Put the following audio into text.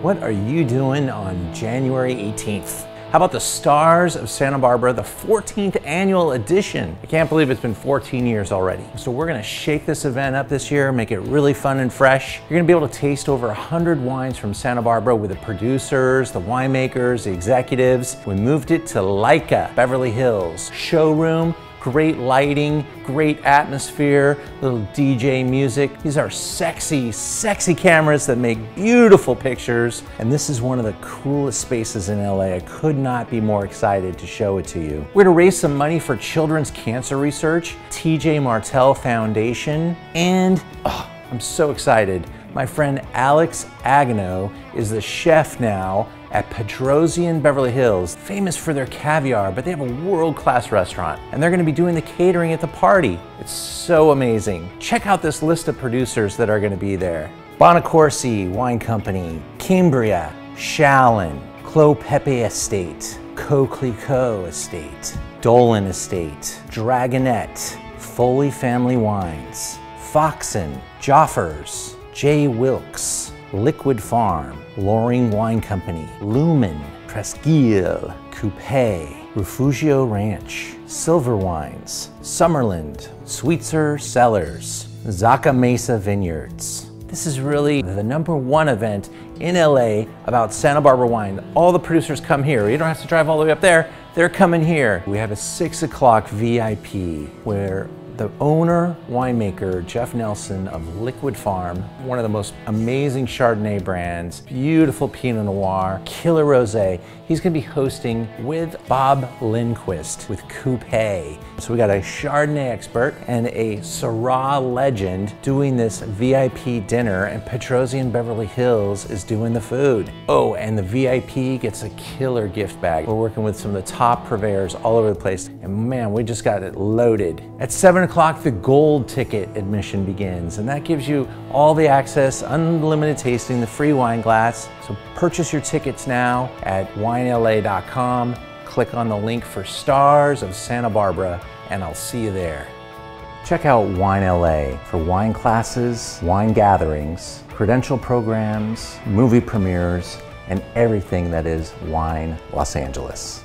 What are you doing on January 18th? How about the Stars of Santa Barbara, the 14th annual edition? I can't believe it's been 14 years already. So we're gonna shake this event up this year, make it really fun and fresh. You're gonna be able to taste over 100 wines from Santa Barbara with the producers, the winemakers, the executives. We moved it to Leica, Beverly Hills, showroom, great lighting, great atmosphere, little DJ music. These are sexy, sexy cameras that make beautiful pictures. And this is one of the coolest spaces in LA. I could not be more excited to show it to you. We're gonna raise some money for children's cancer research, TJ Martell Foundation, and oh, I'm so excited. My friend Alex Agno is the chef now at Petrossian Beverly Hills, famous for their caviar, but they have a world-class restaurant. And they're gonna be doing the catering at the party. It's so amazing. Check out this list of producers that are gonna be there. Bonaccorsi Wine Company, Cambria, Shallon, Clos Pepe Estate, Coquelicot Estate, Dolan Estate, Dragonette, Foley Family Wines, Foxen, Jaffurs, J. Wilkes, Liquid Farm, Loring Wine Company, Lumen, Presqu'île, Qupe, Refugio Ranch, Silver Wines, Summerland, Sweetser Cellars, Zaca Mesa Vineyards. This is really the number one event in LA about Santa Barbara wine. All the producers come here. You don't have to drive all the way up there. They're coming here. We have a six o'clock VIP where the owner, winemaker, Jeff Nelson of Liquid Farm, one of the most amazing Chardonnay brands, beautiful Pinot Noir, killer rosé. He's gonna be hosting with Bob Lindquist with Qupe. So we got a Chardonnay expert and a Syrah legend doing this VIP dinner and Petrossian Beverly Hills is doing the food. Oh, and the VIP gets a killer gift bag. We're working with some of the top purveyors all over the place. And man, we just got it loaded. At seven o'clock, the gold ticket admission begins, and that gives you all the access, unlimited tasting, the free wine glass. So purchase your tickets now at winela.com. Click on the link for Stars of Santa Barbara, and I'll see you there. Check out Wine LA for wine classes, wine gatherings, credential programs, movie premieres, and everything that is Wine Los Angeles.